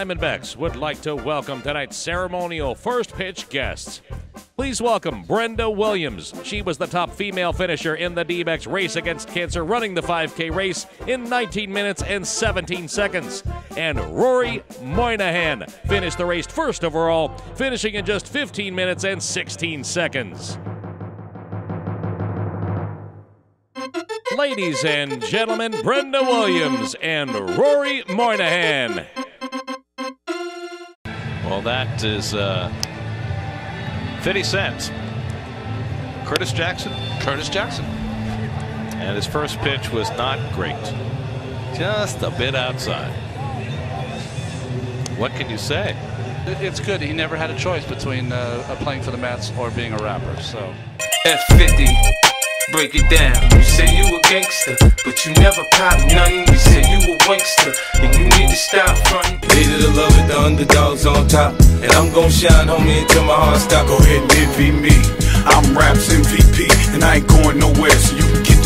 Diamondbacks would like to welcome tonight's ceremonial first pitch guests. Please welcome Brenda Williams. She was the top female finisher in the d race against cancer, running the 5K race in 19 minutes and 17 seconds. And Rory Moynihan finished the race first overall, finishing in just 15 minutes and 16 seconds. Ladies and gentlemen, Brenda Williams and Rory Moynihan. Well, that is uh, 50 Cent. Curtis Jackson. Curtis Jackson. And his first pitch was not great. Just a bit outside. What can you say? It's good. He never had a choice between uh, playing for the Mets or being a rapper. So. F50 break it down. You say you a gangster, but you never pop nothing. You say you a wankster, and you need to stop frontin'. Underdogs on top. And I'm gon' shine, homie, until my heart stop. Go ahead and envy me. I'm Raps MVP, and I ain't going nowhere, so you can